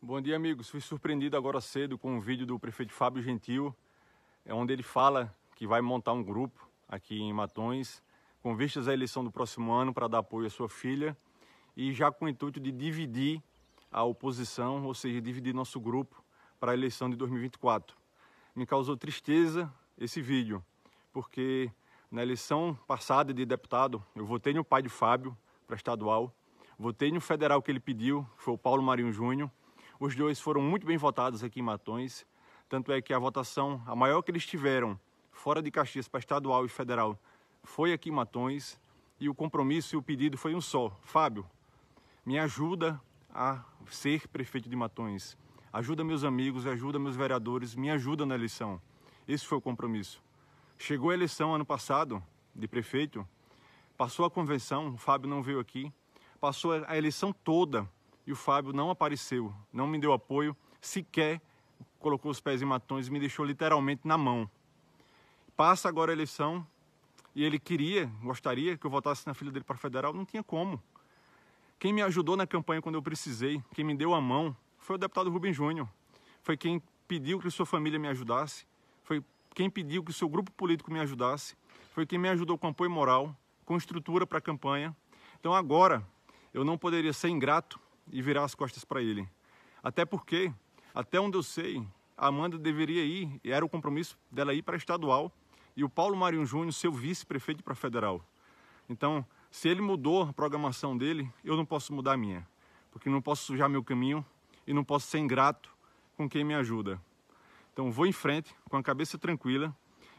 Bom dia, amigos. Fui surpreendido agora cedo com um vídeo do prefeito Fábio Gentil, é onde ele fala que vai montar um grupo aqui em Matões, com vistas à eleição do próximo ano para dar apoio à sua filha e já com o intuito de dividir a oposição, ou seja, dividir nosso grupo para a eleição de 2024. Me causou tristeza esse vídeo, porque na eleição passada de deputado eu votei no pai de Fábio para estadual, votei no federal que ele pediu, que foi o Paulo Marinho Júnior, os dois foram muito bem votados aqui em Matões, tanto é que a votação, a maior que eles tiveram, fora de Caxias para estadual e federal, foi aqui em Matões, e o compromisso e o pedido foi um só. Fábio, me ajuda a ser prefeito de Matões. Ajuda meus amigos, ajuda meus vereadores, me ajuda na eleição. Esse foi o compromisso. Chegou a eleição ano passado de prefeito, passou a convenção, o Fábio não veio aqui, passou a eleição toda e o Fábio não apareceu, não me deu apoio, sequer colocou os pés em matões e me deixou literalmente na mão. Passa agora a eleição e ele queria, gostaria que eu votasse na filha dele para federal, não tinha como. Quem me ajudou na campanha quando eu precisei, quem me deu a mão, foi o deputado Rubem Júnior. Foi quem pediu que sua família me ajudasse, foi quem pediu que o seu grupo político me ajudasse, foi quem me ajudou com apoio moral, com estrutura para a campanha. Então agora eu não poderia ser ingrato e virar as costas para ele. Até porque, até onde eu sei, a Amanda deveria ir, e era o compromisso dela ir para estadual, e o Paulo Marinho Júnior ser o vice-prefeito para federal. Então, se ele mudou a programação dele, eu não posso mudar a minha, porque não posso sujar meu caminho e não posso ser ingrato com quem me ajuda. Então, vou em frente, com a cabeça tranquila,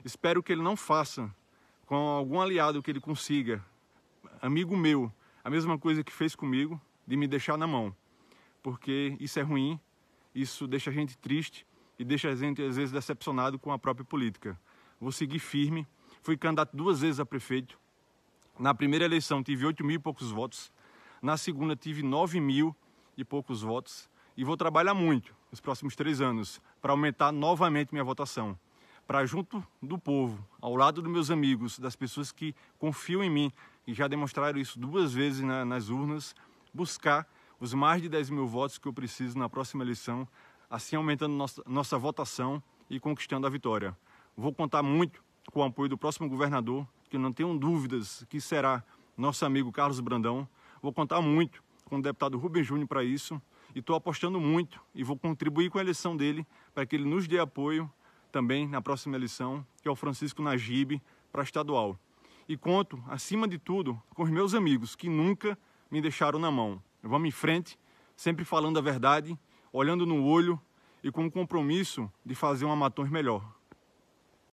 espero que ele não faça com algum aliado que ele consiga, amigo meu, a mesma coisa que fez comigo, de me deixar na mão, porque isso é ruim, isso deixa a gente triste e deixa a gente às vezes decepcionado com a própria política. Vou seguir firme, fui candidato duas vezes a prefeito. Na primeira eleição tive 8 mil e poucos votos, na segunda tive 9 mil e poucos votos. E vou trabalhar muito nos próximos três anos para aumentar novamente minha votação. Para junto do povo, ao lado dos meus amigos, das pessoas que confiam em mim. E já demonstraram isso duas vezes na, nas urnas, buscar os mais de 10 mil votos que eu preciso na próxima eleição, assim aumentando nossa, nossa votação e conquistando a vitória. Vou contar muito com o apoio do próximo governador, que não tenham dúvidas que será nosso amigo Carlos Brandão. Vou contar muito com o deputado Rubem Júnior para isso e estou apostando muito e vou contribuir com a eleição dele para que ele nos dê apoio também na próxima eleição, que é o Francisco Najib para estadual. E conto, acima de tudo, com os meus amigos que nunca me deixaram na mão. Vamos em frente, sempre falando a verdade, olhando no olho e com o compromisso de fazer uma Matões melhor.